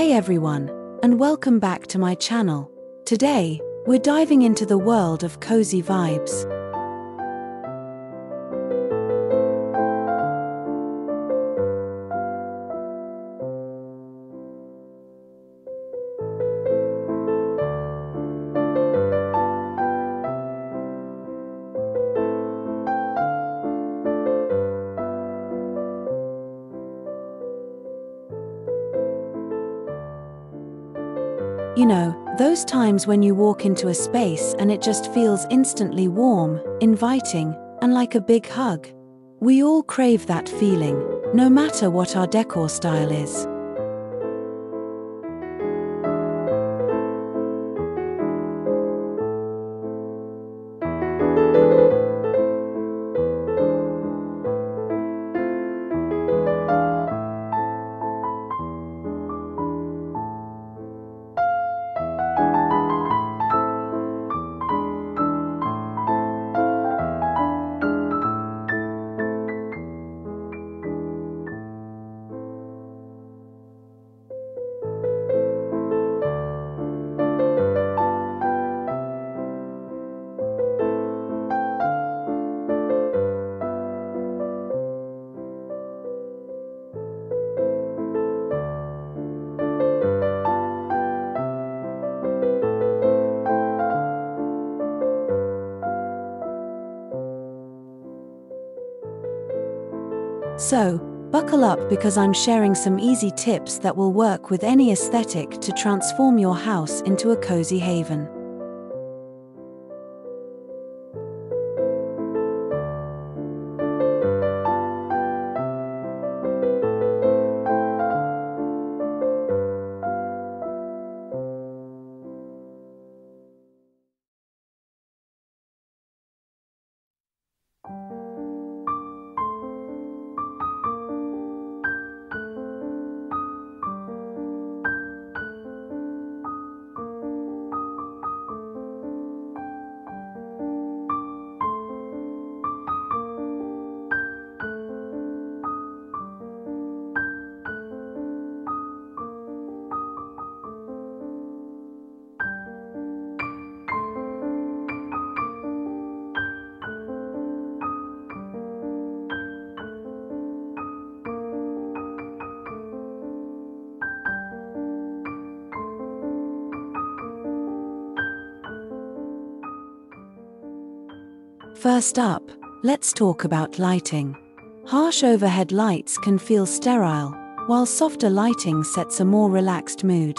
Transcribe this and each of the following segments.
Hey everyone, and welcome back to my channel. Today, we're diving into the world of cozy vibes. You know, those times when you walk into a space and it just feels instantly warm, inviting, and like a big hug. We all crave that feeling, no matter what our decor style is. So, buckle up because I'm sharing some easy tips that will work with any aesthetic to transform your house into a cozy haven. First up, let's talk about lighting. Harsh overhead lights can feel sterile, while softer lighting sets a more relaxed mood.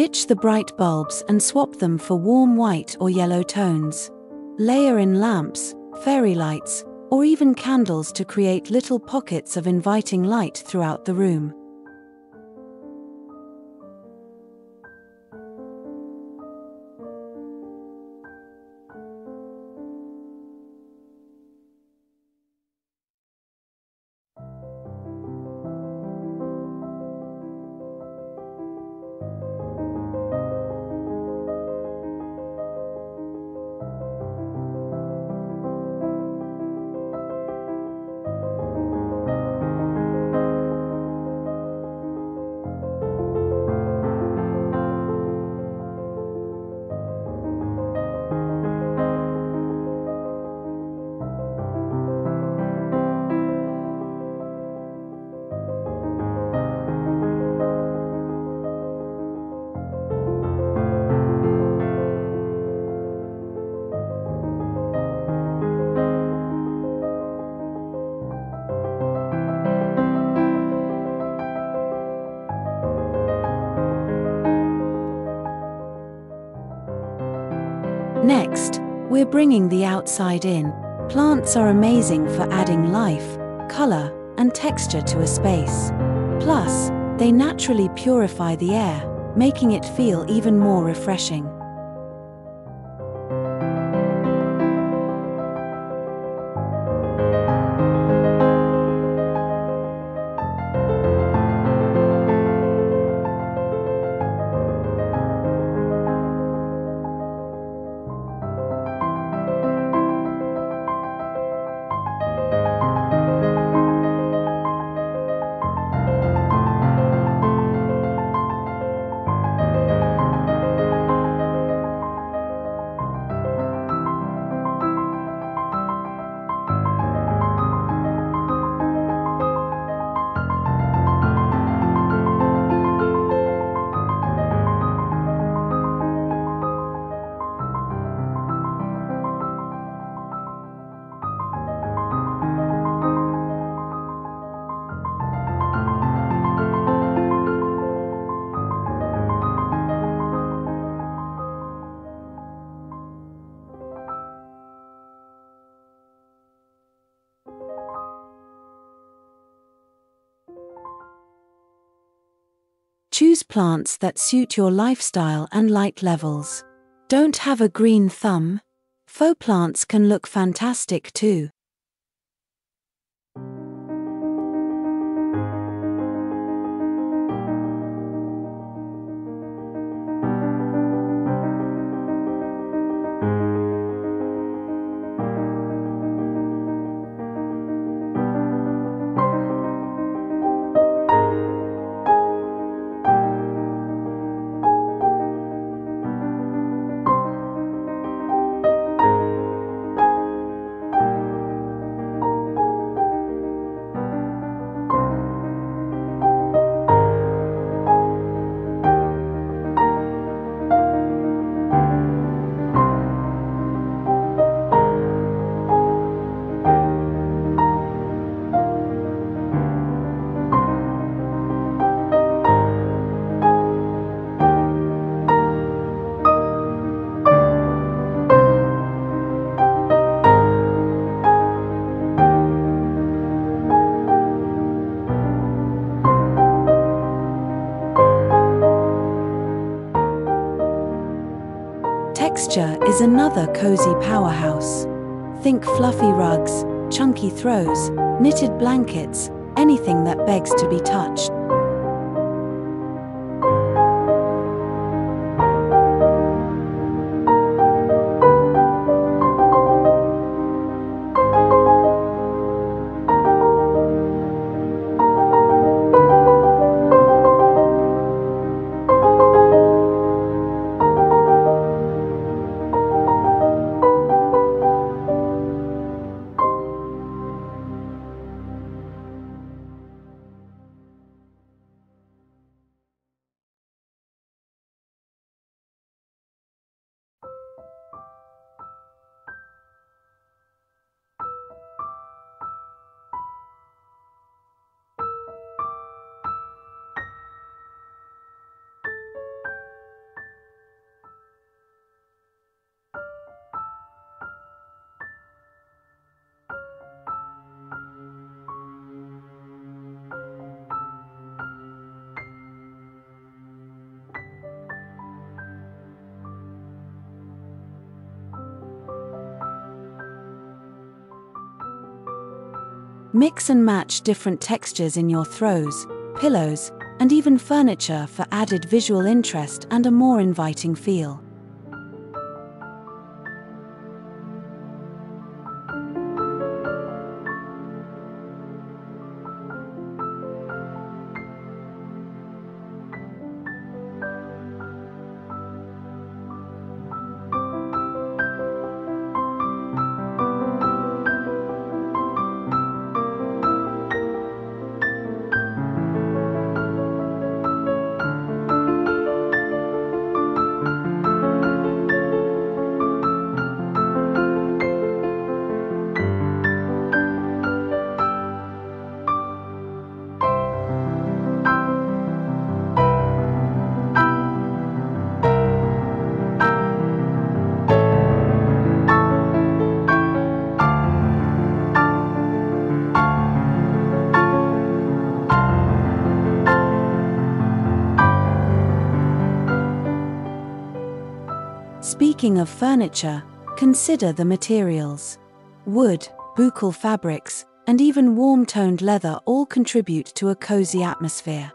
Ditch the bright bulbs and swap them for warm white or yellow tones. Layer in lamps, fairy lights, or even candles to create little pockets of inviting light throughout the room. We're bringing the outside in. Plants are amazing for adding life, color, and texture to a space. Plus, they naturally purify the air, making it feel even more refreshing. Plants that suit your lifestyle and light levels. Don't have a green thumb? Faux plants can look fantastic too. Texture is another cozy powerhouse. Think fluffy rugs, chunky throws, knitted blankets, anything that begs to be touched. Mix and match different textures in your throws, pillows, and even furniture for added visual interest and a more inviting feel. Speaking of furniture, consider the materials. Wood, bouclé fabrics, and even warm toned leather all contribute to a cozy atmosphere.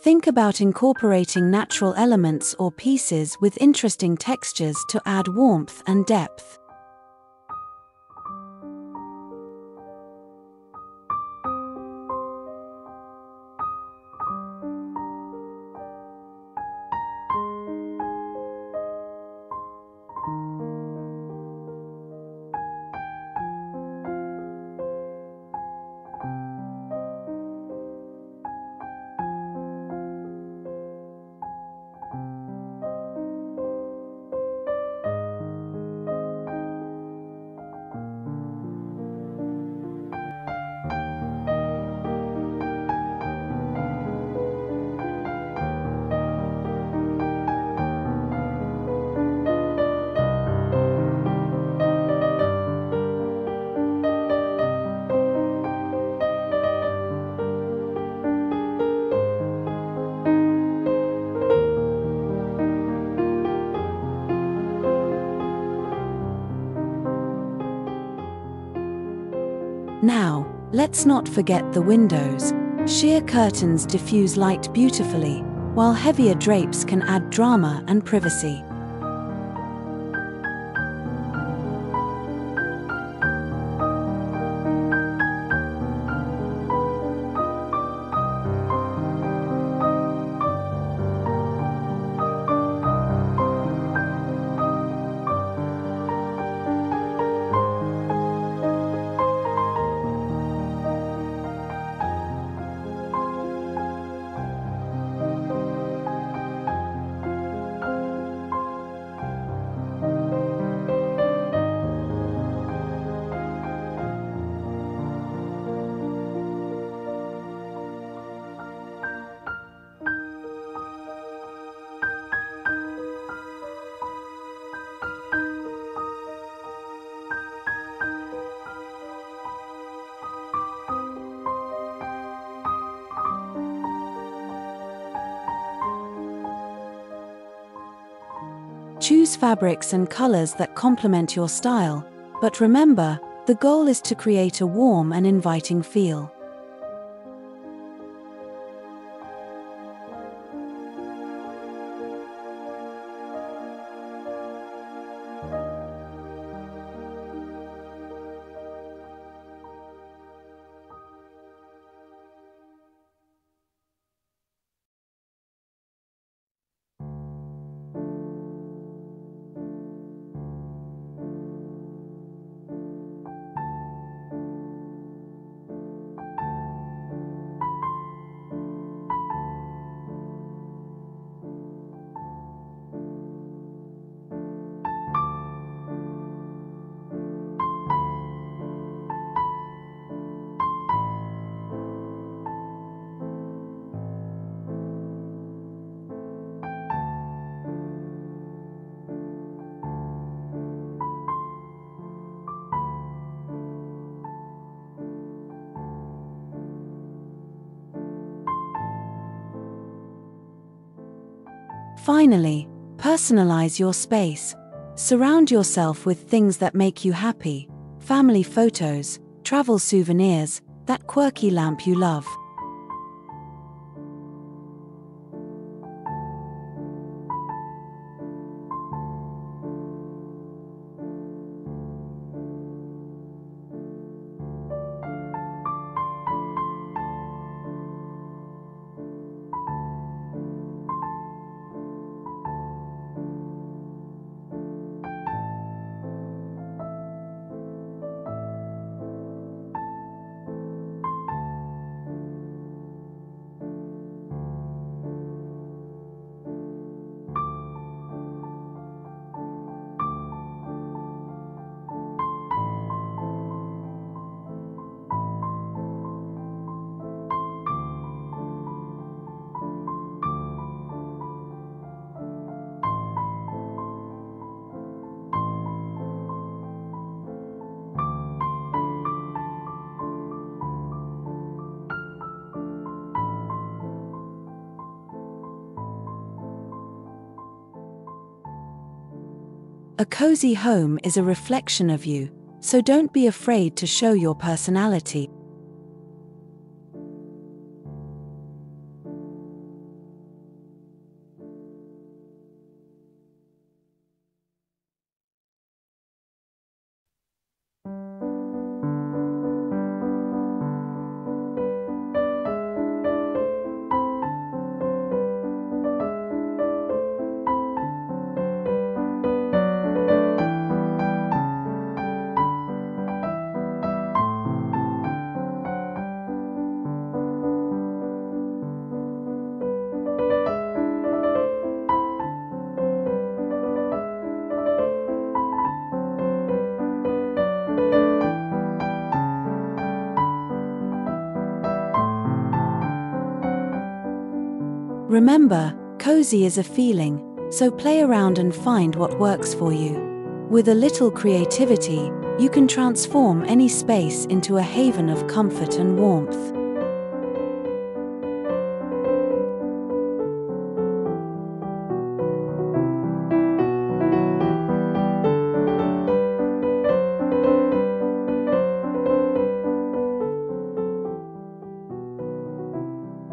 Think about incorporating natural elements or pieces with interesting textures to add warmth and depth. Now, let's not forget the windows. Sheer curtains diffuse light beautifully, while heavier drapes can add drama and privacy. Choose fabrics and colors that complement your style, but remember, the goal is to create a warm and inviting feel. Finally, personalize your space. Surround yourself with things that make you happy family photos, travel souvenirs, that quirky lamp you love. A cozy home is a reflection of you, so don't be afraid to show your personality. Remember, cozy is a feeling, so play around and find what works for you. With a little creativity, you can transform any space into a haven of comfort and warmth.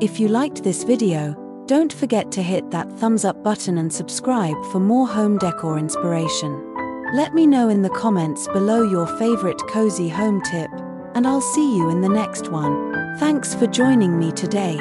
If you liked this video, don't forget to hit that thumbs up button and subscribe for more home decor inspiration. Let me know in the comments below your favorite cozy home tip, and I'll see you in the next one. Thanks for joining me today.